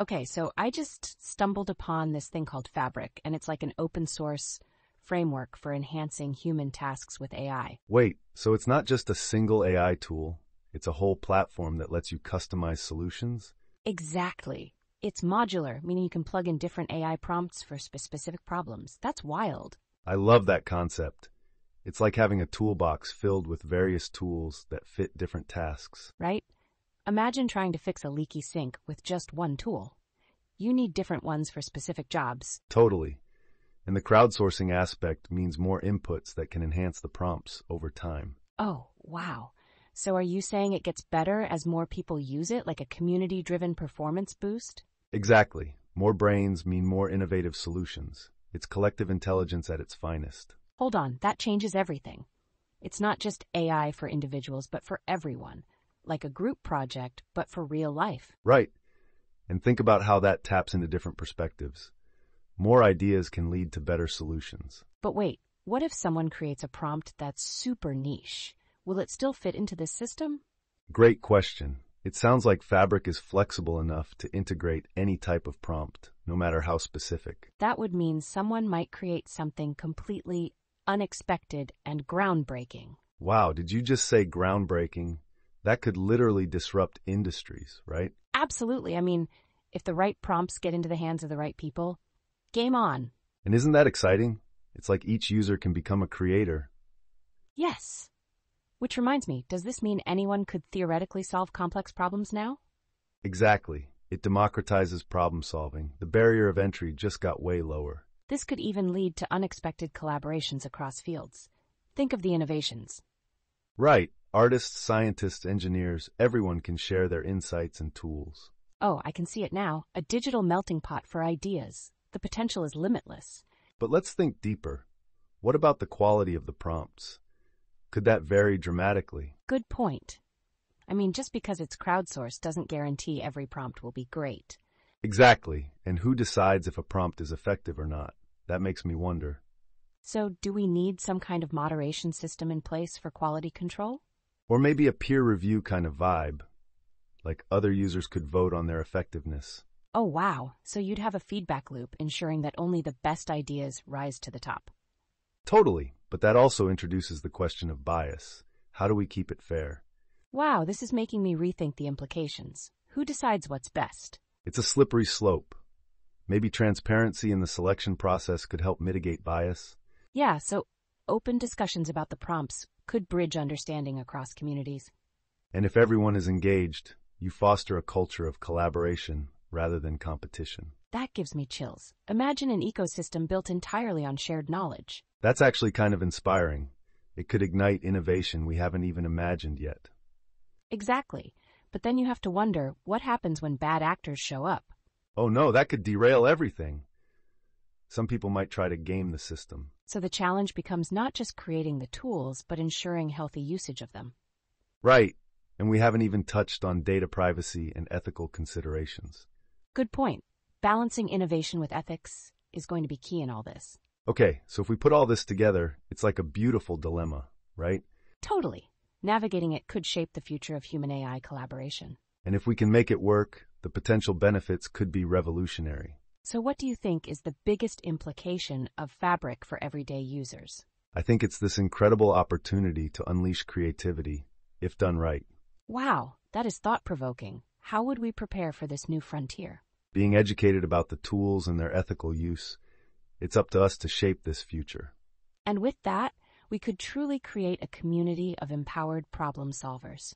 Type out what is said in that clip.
Okay, so I just stumbled upon this thing called Fabric, and it's like an open source framework for enhancing human tasks with AI. Wait, so it's not just a single AI tool, it's a whole platform that lets you customize solutions? Exactly. It's modular, meaning you can plug in different AI prompts for spe- specific problems. That's wild. I love that concept. It's like having a toolbox filled with various tools that fit different tasks. right? Imagine trying to fix a leaky sink with just one tool. You need different ones for specific jobs. Totally. And the crowdsourcing aspect means more inputs that can enhance the prompts over time. Oh, wow. So are you saying it gets better as more people use it, like a community driven performance boost? Exactly. More brains mean more innovative solutions. It's collective intelligence at its finest. Hold on, that changes everything. It's not just AI for individuals, but for everyone. Like a group project, but for real life. Right. And think about how that taps into different perspectives. More ideas can lead to better solutions. But wait, what if someone creates a prompt that's super niche? Will it still fit into this system? Great question. It sounds like Fabric is flexible enough to integrate any type of prompt, no matter how specific. That would mean someone might create something completely unexpected and groundbreaking. Wow, did you just say groundbreaking? That could literally disrupt industries, right? Absolutely. I mean, if the right prompts get into the hands of the right people, game on. And isn't that exciting? It's like each user can become a creator. Yes. Which reminds me, does this mean anyone could theoretically solve complex problems now? Exactly. It democratizes problem solving. The barrier of entry just got way lower. This could even lead to unexpected collaborations across fields. Think of the innovations. Right. Artists, scientists, engineers, everyone can share their insights and tools. Oh, I can see it now. A digital melting pot for ideas. The potential is limitless. But let's think deeper. What about the quality of the prompts? Could that vary dramatically? Good point. I mean, just because it's crowdsourced doesn't guarantee every prompt will be great. Exactly. And who decides if a prompt is effective or not? That makes me wonder. So, do we need some kind of moderation system in place for quality control? Or maybe a peer review kind of vibe. Like other users could vote on their effectiveness. Oh, wow. So you'd have a feedback loop ensuring that only the best ideas rise to the top. Totally. But that also introduces the question of bias. How do we keep it fair? Wow, this is making me rethink the implications. Who decides what's best? It's a slippery slope. Maybe transparency in the selection process could help mitigate bias. Yeah, so open discussions about the prompts could bridge understanding across communities. And if everyone is engaged, you foster a culture of collaboration rather than competition. That gives me chills. Imagine an ecosystem built entirely on shared knowledge. That's actually kind of inspiring. It could ignite innovation we haven't even imagined yet. Exactly. But then you have to wonder what happens when bad actors show up. Oh no, that could derail everything. Some people might try to game the system. So the challenge becomes not just creating the tools, but ensuring healthy usage of them. Right. And we haven't even touched on data privacy and ethical considerations. Good point. Balancing innovation with ethics is going to be key in all this. Okay, so if we put all this together, it's like a beautiful dilemma, right? Totally. Navigating it could shape the future of human AI collaboration. And if we can make it work, the potential benefits could be revolutionary. So, what do you think is the biggest implication of Fabric for everyday users? I think it's this incredible opportunity to unleash creativity, if done right. Wow, that is thought provoking. How would we prepare for this new frontier? Being educated about the tools and their ethical use, it's up to us to shape this future. And with that, we could truly create a community of empowered problem solvers.